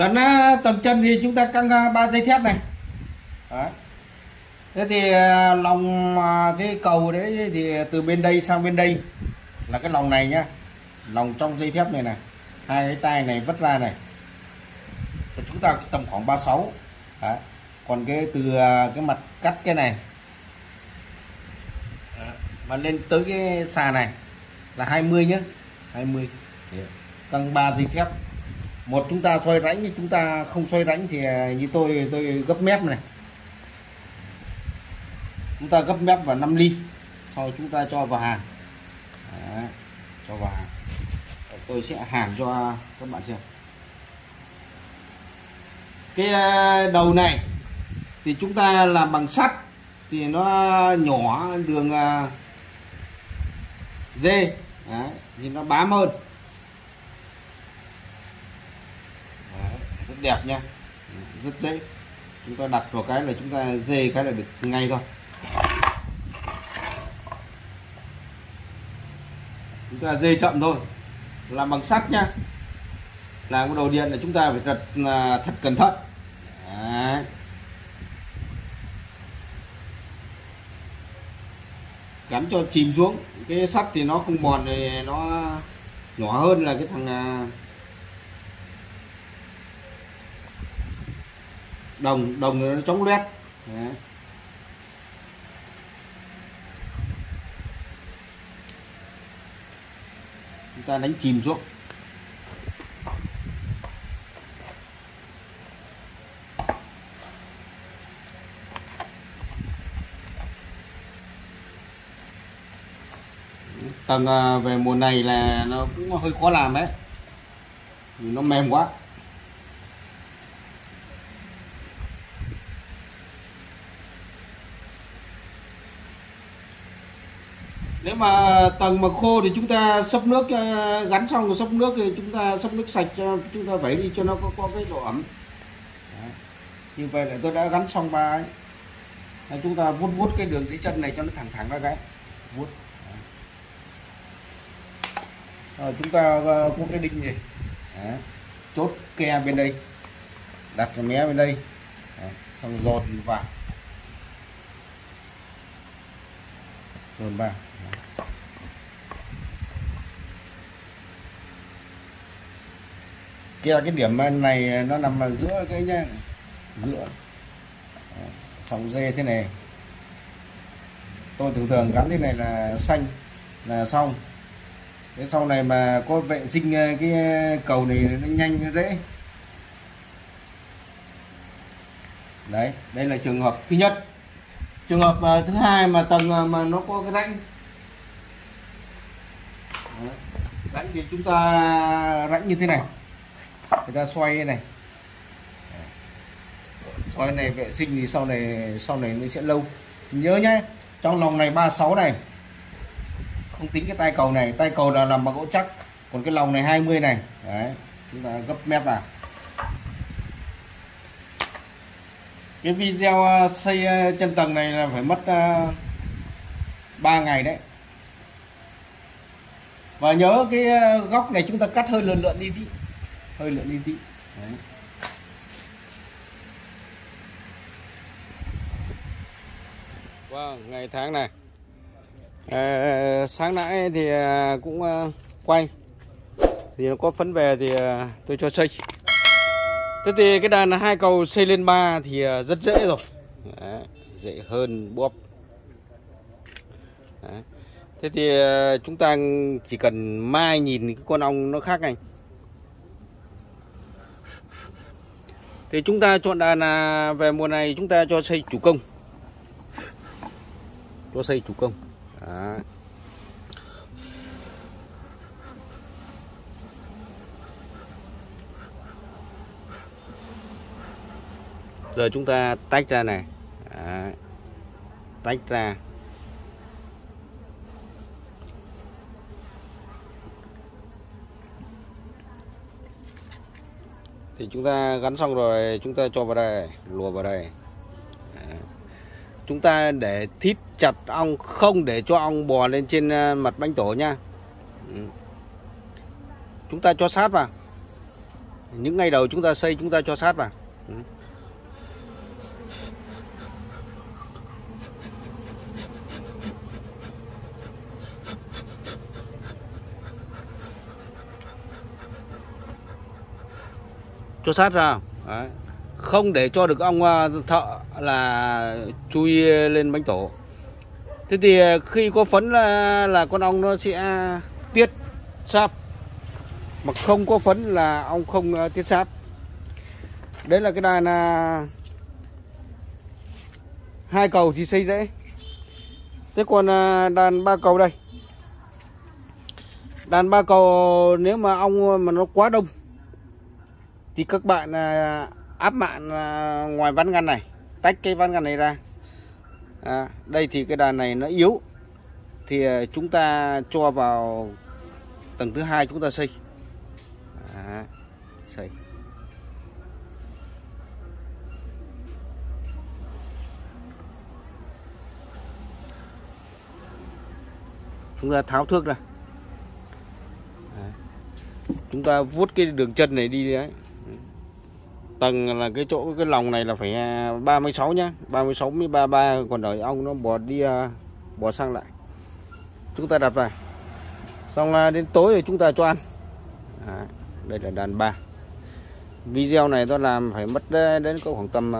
gắn à, tầm tầng chân thì chúng ta căng à, ba dây thép này. Đấy. thế thì à, lòng cái cầu đấy thì từ bên đây sang bên đây là cái lòng này nhá. Lòng trong dây thép này này, hai cái tay này vất ra này. Thì chúng ta tầm khoảng 36 đấy. còn cái từ cái mặt cắt cái này. Mà lên tới cái xà này là 20 nhé 20 căng ba dây thép một chúng ta xoay rãnh chúng ta không xoay rãnh thì à, như tôi tôi gấp mép này. Chúng ta gấp mép vào 5 ly sau chúng ta cho vào hàng Đấy. cho vào hàng tôi sẽ hàn cho các bạn xem. Cái à, đầu này thì chúng ta làm bằng sắt thì nó nhỏ đường à, dê. Đấy, thì nó bám hơn Đấy, rất đẹp nha. Rất dễ. Chúng ta đặt vào cái là chúng ta dê cái là được ngay thôi. Chúng ta dê chậm thôi. Làm bằng sắt nhá làm cái đầu điện là chúng ta phải thật à, thật cẩn thận. Đấy. gắn cho chìm xuống. Cái sắt thì nó không mòn thì nó nhỏ hơn là cái thằng à, đồng đồng nó chống loét. Đấy. chúng ta đánh chìm xuống. Tầng à, về mùa này là nó cũng hơi khó làm đấy Vì nó mềm quá. Nếu mà tầng mà khô thì chúng ta xấp nước ờ, gắn xong rồi xấp nước thì chúng ta xấp nước sạch cho chúng ta vẩy đi cho nó có, có cái độ ẩm Đấy. như vậy là tôi đã gắn xong ba ấy. Đấy, chúng ta vuốt vuốt cái đường dưới chân này cho nó thẳng thẳng ra cái vuốt rồi chúng ta ờ, có cái đinh này Đấy. chốt ke bên đây đặt cái mé bên đây Đấy. xong dồn vào dồn vào kia cái điểm này nó nằm ở giữa cái nhá, giữa ờ, sòng dê thế này. Tôi thường thường gắn thế này là xanh, là xong. Thế sau này mà có vệ sinh ờ, cái ờ, cầu này nó nhanh, nó dễ. Đấy, đây là trường hợp thứ nhất trường hợp à, thứ hai mà tầng à, mà nó có cái rãnh. Rãnh thì chúng ta, rãnh như thế này. Người ta xoay như này. Xoay này vệ sinh thì sau này sau này nó sẽ lâu. Nhớ nhé trong lòng này 36 này, không tính cái tay cầu này. Tay cầu là làm bằng gỗ chắc. Còn cái lòng này 20 này. Đấy, chúng ta gấp mép vào. Cái video ờ, xây ờ, chân tầng này là phải mất ờ, uh, 3 ngày đấy. Và nhớ cái góc này chúng ta cắt hơi lượn lượn đi tí. Hơi lượn đi tí. Đấy. Wow, ngày tháng này. À, sáng nãy thì cũng quay. Thì nó có phấn về thì tôi cho xây thế thì cái đàn hai cầu xây lên ba thì ờ, rất dễ rồi. Đấy, dễ hơn bóp Đấy. thế thì ờ, chúng ta chỉ cần mai nhìn cái con ong nó khác anh thì chúng ta chọn đàn là về mùa này chúng ta cho xây chủ công. Cho xây chủ công. Đấy. Giờ chúng ta tách ra này. Đó. tách ra. Thì chúng ta gắn xong rồi, chúng ta cho vào đây, lùa vào đây. Chúng ta để thít chặt ong không, để cho ong bò lên trên ờ, mặt bánh tổ nha. Ừ. Chúng ta cho sát vào. Những ngày đầu chúng ta xây, chúng ta cho sát vào ừ cho sát ra. Đấy. không để cho được ông à, thợ là chui lên bánh tổ. Thế thì à, khi có phấn là là con ong nó sẽ tiết sáp. Mà không có phấn là ong không à, tiết sáp. Đấy là cái đàn là hai cầu thì xây dễ. Thế còn đàn ba cầu đây. Đàn ba cầu nếu mà ong mà nó quá đông thì các bạn à, áp mạng à, ngoài ván ngăn này tách cái ván ngăn này ra. À, đây thì cái đàn này nó yếu. Thì à, chúng ta cho vào tầng thứ hai chúng ta xây. À, xây. Chúng ta tháo thước ra. Chúng ta vuốt cái đường chân này đi đấy tầng là cái chỗ cái lòng này là phải à, 36 nhá. 36 mới 33 còn đợi ong nó bò đi à, bò sang lại. Chúng ta đặt vào. Xong à, đến tối thì chúng ta cho ăn. À, đây là đàn bà. Video này tôi làm phải mất à, đến có khoảng tầm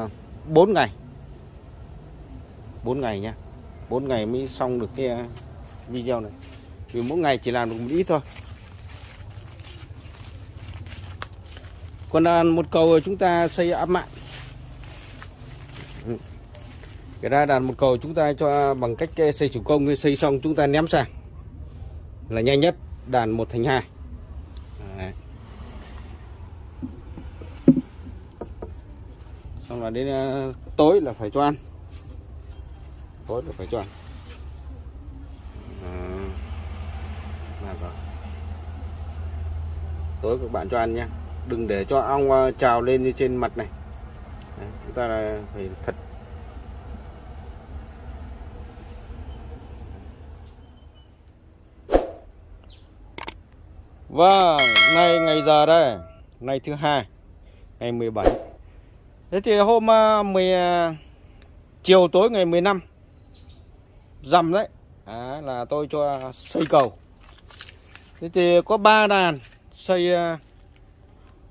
4 ngày. 4 ngày nhá. 4 ngày mới xong được cái video này. Vì mỗi ngày chỉ làm được một ít thôi. Còn đàn một cầu chúng ta xây áp mạng cái ra đàn một cầu chúng ta cho bằng cách xây chủ công xây xong chúng ta ném sang là nhanh nhất đàn một thành hai. Xong là đến ờ, tối là phải cho ăn. Tối là phải cho ăn. À, tối các bạn cho ăn nhé đừng để cho ong trào lên như trên mặt này Đấy, chúng ta là phải thật Vâng, nay ngày giờ đây, ngày thứ hai, ngày 17. Thế thì hôm à, 10 à, chiều tối ngày 15 rằm đấy, à, là tôi cho xây cầu. Thế thì có ba đàn xây à,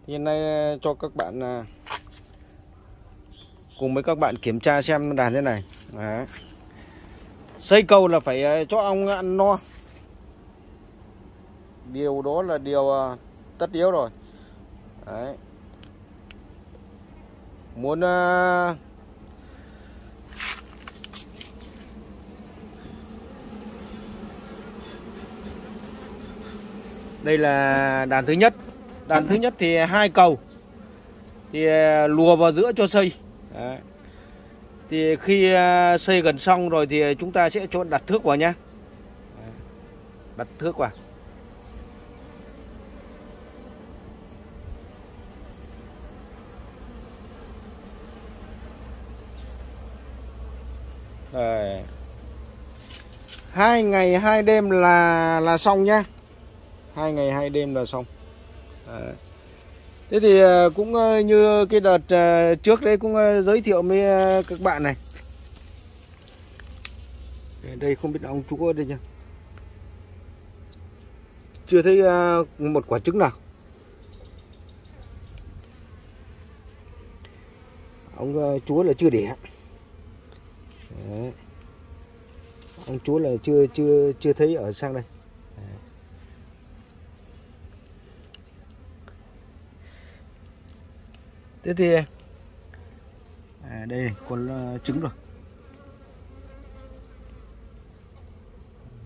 hiện nay ờ, cho các bạn ờ, cùng với các bạn kiểm tra xem đàn thế này Đấy. xây câu là phải ờ, cho ong ăn no điều đó là điều tất yếu rồi Đấy. muốn đây là đàn thứ nhất đàn thứ nhất thì hai cầu. Thì ờ, lùa vào giữa cho xây. Đấy. thì khi ờ, xây gần xong rồi thì chúng ta sẽ cho đặt thước vào nhé đặt thước vào. Đấy. hai ngày hai đêm là là xong nhá. Hai ngày hai đêm là xong. Thế thì ờ, cũng ờ, như cái đợt ờ, trước đây cũng giới thiệu với các bạn này. Đây không biết ông chú ở đây nha Chưa thấy một quả trứng nào. Ông chúa là chưa đẻ. Đấy. Ông chúa là chưa chưa chưa thấy ở sang đây. Thế thì à, đây con ờ, trứng rồi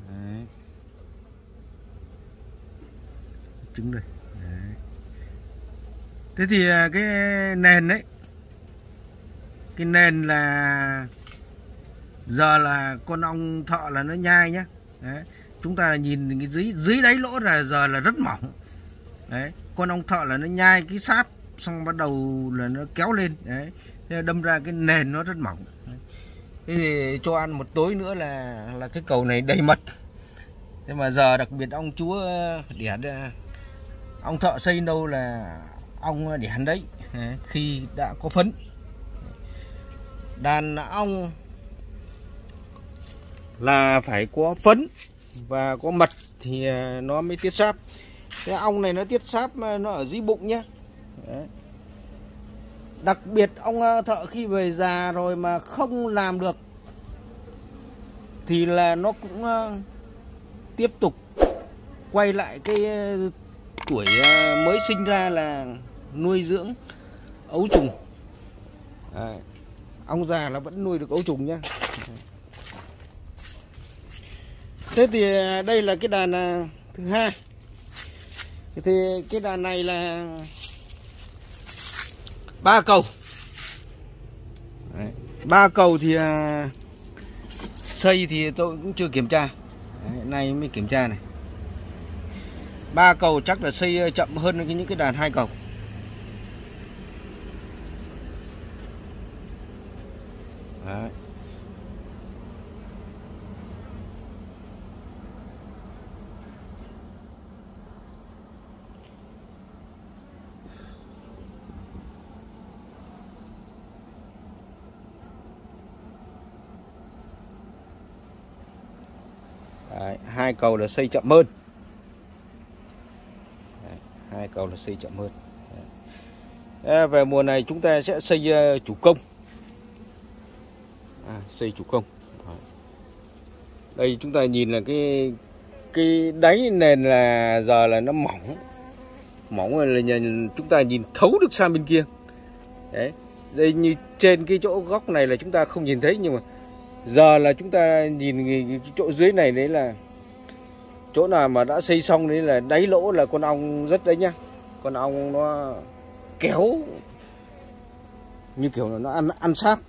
Đấy. trứng đây đấy. thế thì à, cái nền đấy cái nền là giờ là con ong thọ là nó nhai nhá đấy. chúng ta nhìn cái dưới dưới đáy lỗ là giờ là rất mỏng đấy con ong thọ là nó nhai cái sáp xong bắt đầu là nó kéo lên, đấy. Thế đâm ra cái nền nó rất mỏng. Thế thì cho ăn một tối nữa là là cái cầu này đầy mật. Thế mà giờ đặc biệt ông chúa đẻ ông thợ xây đâu là ong đẻ đấy. Khi đã có phấn. Đàn ong là phải có phấn và có mật thì à, nó mới tiết sáp. Cái ong này nó tiết sáp à, nó ở dưới bụng nhá. Đấy. đặc biệt ông ờ, thợ khi về già rồi mà không làm được, thì là nó cũng ờ, tiếp tục quay lại cái ờ, tuổi mới sinh ra là nuôi dưỡng ấu trùng Đấy. ong già là vẫn nuôi được ấu trùng nhá thế thì đây là cái đàn thứ hai thì cái đàn này là ba cầu. Đấy. ba cầu thì à, xây thì tôi cũng chưa kiểm tra. Đấy, nay mới kiểm tra này. Ba cầu chắc là xây chậm hơn những cái đàn hai cầu Đấy. Đấy, hai cầu là xây chậm hơn. Đấy, hai cầu là xây chậm hơn. Đấy. À, về mùa này chúng ta sẽ xây uh, chủ công. À, xây chủ công. Đấy. đây chúng ta nhìn là cái cái đáy nền là giờ là nó mỏng. Mỏng là nhìn, chúng ta nhìn thấu được sang bên kia. Đấy. Đây như trên cái chỗ góc này là chúng ta không nhìn thấy nhưng mà giờ là chúng ta nhìn chỗ dưới này đấy là chỗ nào mà đã xây xong đấy là đáy lỗ là con ong rất đấy nhá. Con ong nó kéo, như kiểu là nó ăn ăn sáp.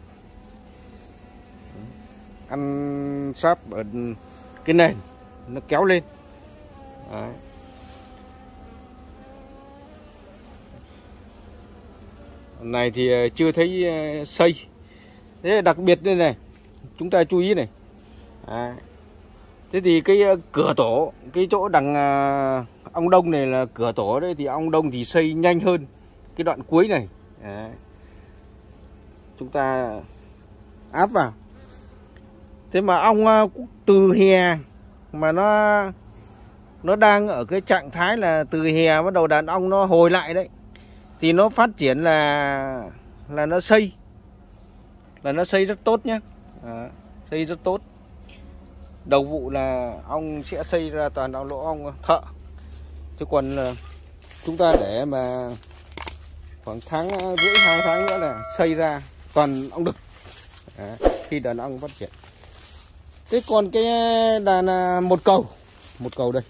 Ăn sáp ở cái nền, nó kéo lên. Đấy. này thì ờ, chưa thấy ờ, xây. Thế đặc biệt đây này, chúng ta chú ý này. Đấy thế thì cái ờ, cửa tổ cái chỗ đằng ờ, ông ong đông này là cửa tổ đấy thì ong đông thì xây nhanh hơn cái đoạn cuối này. Đấy. chúng ta áp vào. Thế mà ong ờ, từ hè mà nó nó đang ở cái trạng thái là từ hè bắt đầu đàn ong nó hồi lại đấy thì nó phát triển là là nó xây. Là nó xây rất tốt nhé à, xây rất tốt đầu vụ là ong sẽ xây ra toàn ong lỗ ong thợ. Chứ còn là chúng ta để mà khoảng tháng rưỡi hai tháng nữa là xây ra toàn ong đực à, khi đàn ong phát triển. Thế còn cái đàn à, một cầu một cầu đây.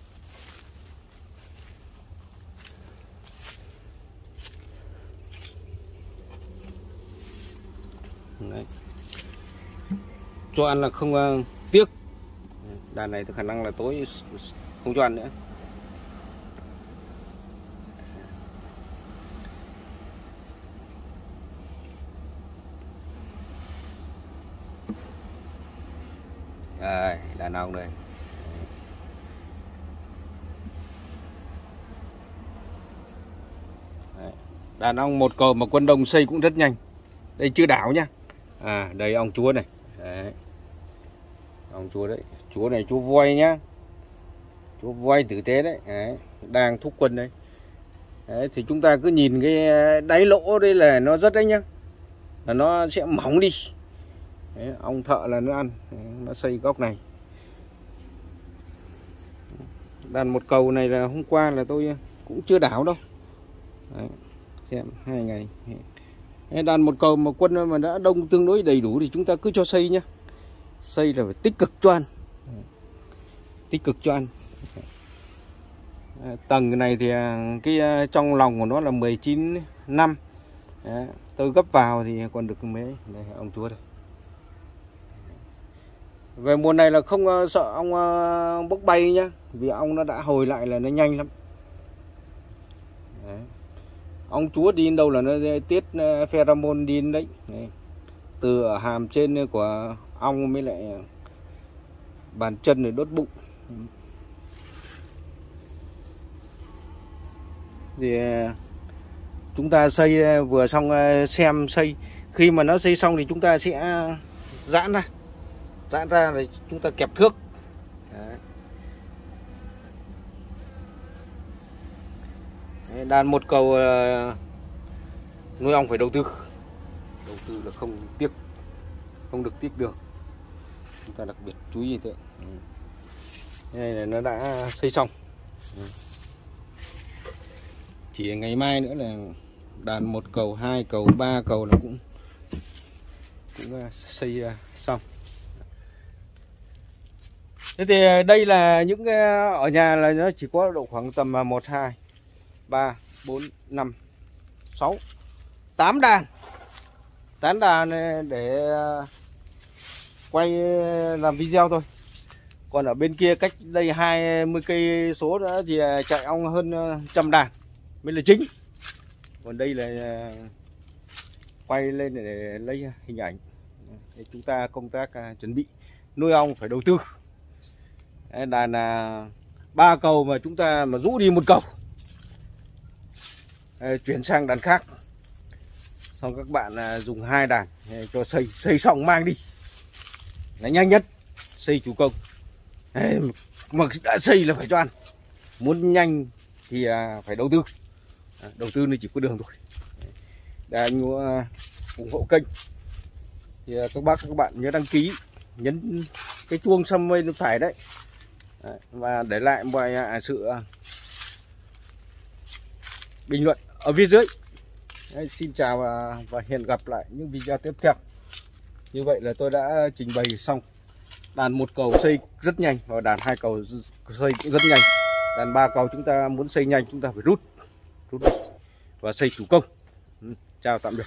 Đấy. cho ăn là không uh, tiếc đàn này thì khả năng là tối không cho ăn nữa. Đây, đàn ông đây. Đàn ông một cờ mà quân đông xây cũng rất nhanh. Đây chưa đảo nhá. À đây ông chúa này. Đấy ông chúa đấy chúa này chúa voi nhá. Chúa voi tử tế đấy. đấy đang thúc quân đấy. đấy thì chúng ta cứ nhìn cái ờ, đáy lỗ đây là nó rất đấy nhá. Là nó sẽ mỏng đi. Đấy, ông thợ là nó ăn đấy, nó xây góc này. Đàn một cầu này là hôm qua là tôi ờ, cũng chưa đảo đâu. Đấy, xem hai ngày. Đàn một cầu mà quân mà đã đông tương đối đầy đủ thì chúng ta cứ cho xây nhá xây là phải tích cực cho ăn. Tích cực cho ăn. Tầng này thì à, cái à, trong lòng của nó là 19 năm. Tôi gấp vào thì còn được mấy. Đây ông chúa đây. Về mùa này là không à, sợ ong bốc bay nhá, vì ong nó đã hồi lại là nó nhanh lắm. Đấy. Ông chúa đi đâu là nó tiết pheromone đi đấy. đấy. Từ ở hàm trên của ong mới lại ờ, bàn chân rồi đốt bụng. Thì ờ, chúng ta xây ờ, vừa xong xem xây. Khi mà nó xây xong thì chúng ta sẽ giãn ra. Giãn ra rồi chúng ta kẹp thước. Đấy. đàn một cầu nuôi ong phải đầu tư. Đầu tư là không tiếc, không được tiếc được chúng ta đặc biệt chú ý như thế ừ. đây là nó đã xây xong ừ. chỉ ngày mai nữa là đàn một cầu hai cầu ba cầu là cũng cũng à, xây à, xong thế thì đây là những cái ở nhà là nó chỉ có độ khoảng tầm một hai ba bốn năm sáu tám đàn tám đàn để à, quay ờ, làm video thôi. Còn ở bên kia cách đây 20 cây số nữa thì ờ, chạy ong hơn ờ, trăm đàn mới là chính. Còn đây là quay lên để lấy hình ảnh. Để chúng ta công tác à, chuẩn bị nuôi ong phải đầu tư. Đàn là ba cầu mà chúng ta mà rũ đi một cầu. Chuyển sang đàn khác. Xong các bạn à, dùng hai đàn cho xây xây xong mang đi là nhanh nhất xây chủ công. Mà đã xây là phải cho ăn. Muốn nhanh thì à, phải đầu tư. À, đầu tư nên chỉ có đường thôi. Để anh à, ủng hộ kênh. Thì các bác các bạn nhớ đăng ký nhấn cái chuông xăm bên phải đấy. Và để lại mọi sự bình luận ở phía dưới. Đấy, xin chào và, và hẹn gặp lại những video tiếp theo như vậy là tôi đã trình bày xong. Đàn một cầu xây rất nhanh và đàn hai cầu xây cũng rất nhanh. Đàn ba cầu chúng ta muốn xây nhanh, chúng ta phải rút rút và xây chủ công. Ừ, chào tạm biệt.